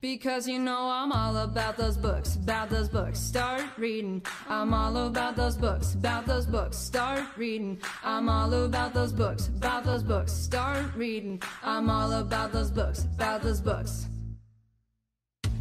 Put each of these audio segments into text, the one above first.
Because you know I'm all about those books, about those books. Start reading. I'm all about those books, about those books. Start reading. I'm all about those books, about those books. Start reading. I'm all about those books, about those books.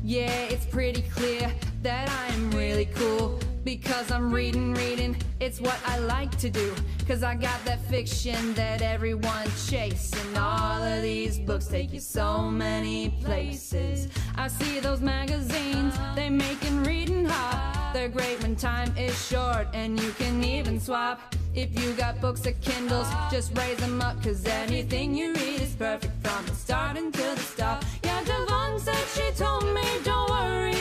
Yeah, it's pretty clear that I am really cool because I'm reading, reading. It's what I like to do. Cause I got that fiction that everyone's chasing. All of these books take you so many places. I see those magazines, they making reading hot. They're great when time is short and you can even swap. If you got books or Kindles, just raise them up. Cause anything you read is perfect from the start until the stop. Yeah, Devon said she told me, don't worry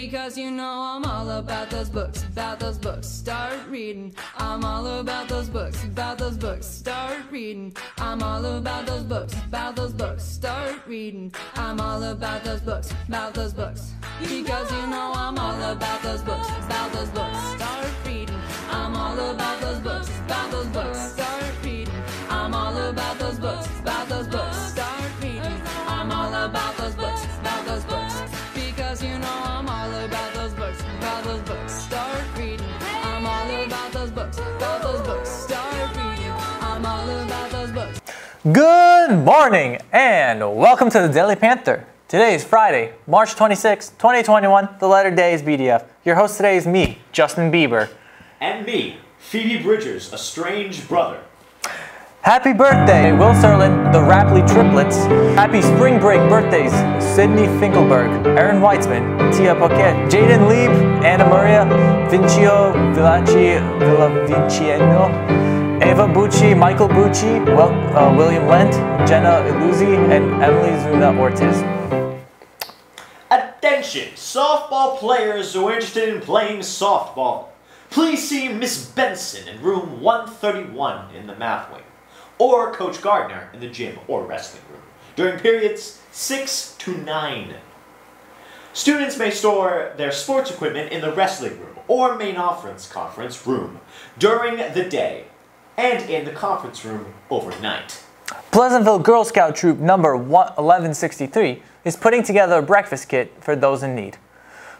Because you know I'm all about those books, about those books. Start reading. I'm all about those books, about those books. Start reading. I'm all about those books, about those books. Start reading. I'm all about those books, about those books. Because you know I'm all about books, about those books. Start reading. I'm all about those books. Good morning and welcome to the Daily Panther. Today is Friday, March 26, 2021. The letter day is BDF. Your host today is me, Justin Bieber. And me, Phoebe Bridgers, a strange brother. Happy birthday, Will Serlin, the Rapley triplets. Happy spring break birthdays, Sydney Finkelberg, Aaron Weitzman, Tia Paquette, Jaden Lieb, Anna Maria, Vincio Villaci Villavicencio, Ava Bucci, Michael Bucci, uh, William Lent, Jenna Iluzzi, and Emily Zuna Ortiz. Attention, softball players who are interested in playing softball. Please see Miss Benson in room 131 in the math wing, or Coach Gardner in the gym or wrestling room during periods 6 to 9. Students may store their sports equipment in the wrestling room or main offerance conference room during the day and in the conference room overnight. Pleasantville Girl Scout Troop number 1163 is putting together a breakfast kit for those in need.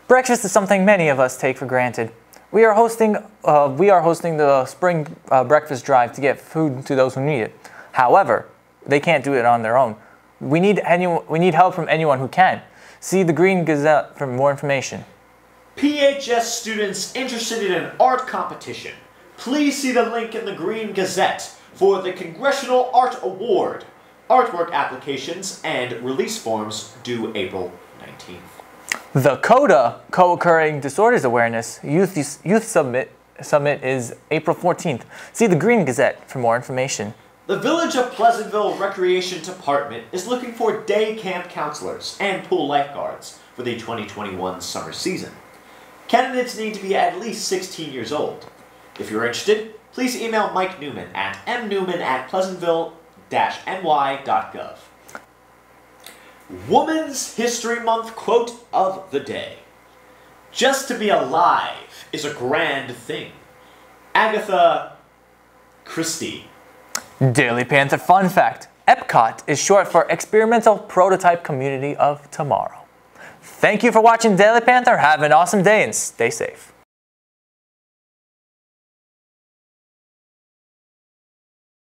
Breakfast is something many of us take for granted. We are hosting, uh, we are hosting the spring uh, breakfast drive to get food to those who need it. However, they can't do it on their own. We need, anyone, we need help from anyone who can. See the Green Gazette for more information. PHS students interested in an art competition, please see the link in the Green Gazette for the Congressional Art Award. Artwork applications and release forms due April 19th. The CODA, Co-occurring Disorders Awareness Youth, Youth Summit, Summit is April 14th. See the Green Gazette for more information. The Village of Pleasantville Recreation Department is looking for day camp counselors and pool lifeguards for the 2021 summer season. Candidates need to be at least 16 years old. If you're interested, please email Mike Newman at mnewman at pleasantville-ny.gov. Women's History Month quote of the day. Just to be alive is a grand thing. Agatha Christie. Daily Panther Fun Fact EPCOT is short for Experimental Prototype Community of Tomorrow. Thank you for watching Daily Panther. Have an awesome day and stay safe.